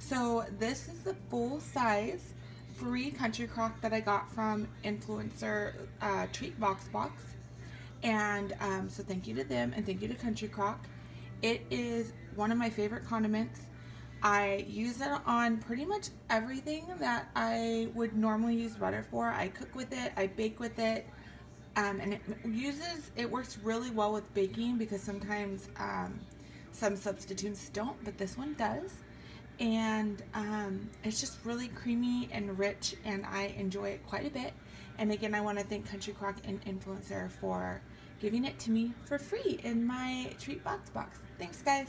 So this is the full size free country crock that I got from Influenster uh, Treat VoxBox. And um, so thank you to them and thank you to Country Crock. It is one of my favorite condiments. I use it on pretty much everything that I would normally use butter for. I cook with it, I bake with it, um, and it uses, it works really well with baking because sometimes um, some substitutes don't, but this one does. And um, it's just really creamy and rich, and I enjoy it quite a bit. And again, I want to thank Country Crock and Influenster for giving it to me for free in my treat VoxBox. Thanks, guys.